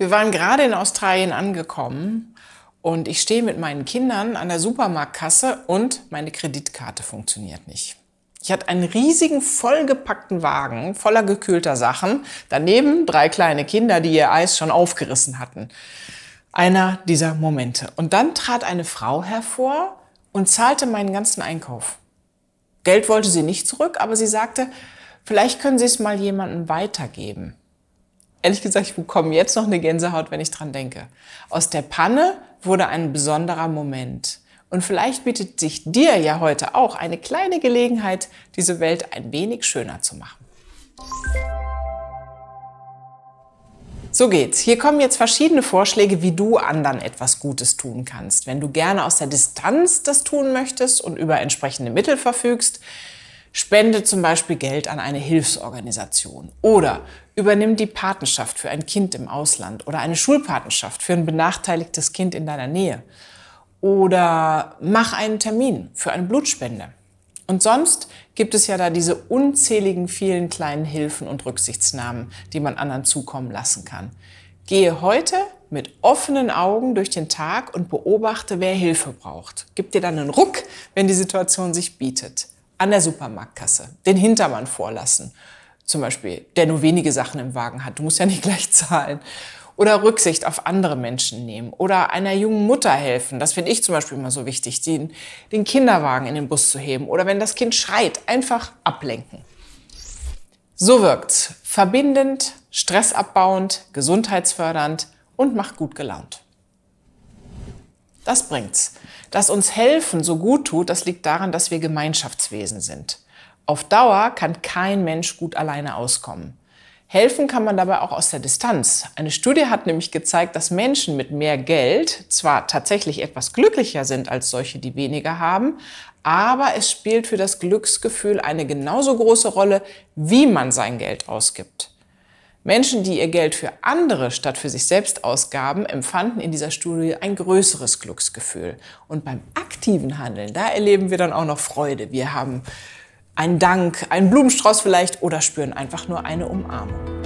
Wir waren gerade in Australien angekommen und ich stehe mit meinen Kindern an der Supermarktkasse und meine Kreditkarte funktioniert nicht. Ich hatte einen riesigen, vollgepackten Wagen voller gekühlter Sachen. Daneben drei kleine Kinder, die ihr Eis schon aufgerissen hatten. Einer dieser Momente. Und dann trat eine Frau hervor und zahlte meinen ganzen Einkauf. Geld wollte sie nicht zurück, aber sie sagte, vielleicht können Sie es mal jemandem weitergeben ehrlich gesagt, ich bekomme jetzt noch eine Gänsehaut, wenn ich dran denke. Aus der Panne wurde ein besonderer Moment. Und vielleicht bietet sich dir ja heute auch eine kleine Gelegenheit, diese Welt ein wenig schöner zu machen. So geht's. Hier kommen jetzt verschiedene Vorschläge, wie du anderen etwas Gutes tun kannst. Wenn du gerne aus der Distanz das tun möchtest und über entsprechende Mittel verfügst, Spende zum Beispiel Geld an eine Hilfsorganisation oder übernimm die Patenschaft für ein Kind im Ausland oder eine Schulpatenschaft für ein benachteiligtes Kind in deiner Nähe oder mach einen Termin für eine Blutspende. Und sonst gibt es ja da diese unzähligen vielen kleinen Hilfen und Rücksichtsnahmen, die man anderen zukommen lassen kann. Gehe heute mit offenen Augen durch den Tag und beobachte, wer Hilfe braucht. Gib dir dann einen Ruck, wenn die Situation sich bietet an der Supermarktkasse den Hintermann vorlassen. Zum Beispiel, der nur wenige Sachen im Wagen hat. Du musst ja nicht gleich zahlen. Oder Rücksicht auf andere Menschen nehmen. Oder einer jungen Mutter helfen. Das finde ich zum Beispiel immer so wichtig, den, den Kinderwagen in den Bus zu heben. Oder wenn das Kind schreit, einfach ablenken. So wirkt's. Verbindend, stressabbauend, gesundheitsfördernd und macht gut gelaunt. Das bringt's. Dass uns helfen so gut tut, das liegt daran, dass wir Gemeinschaftswesen sind. Auf Dauer kann kein Mensch gut alleine auskommen. Helfen kann man dabei auch aus der Distanz. Eine Studie hat nämlich gezeigt, dass Menschen mit mehr Geld zwar tatsächlich etwas glücklicher sind als solche, die weniger haben, aber es spielt für das Glücksgefühl eine genauso große Rolle, wie man sein Geld ausgibt. Menschen, die ihr Geld für andere statt für sich selbst ausgaben, empfanden in dieser Studie ein größeres Glücksgefühl. Und beim aktiven Handeln, da erleben wir dann auch noch Freude. Wir haben einen Dank, einen Blumenstrauß vielleicht oder spüren einfach nur eine Umarmung.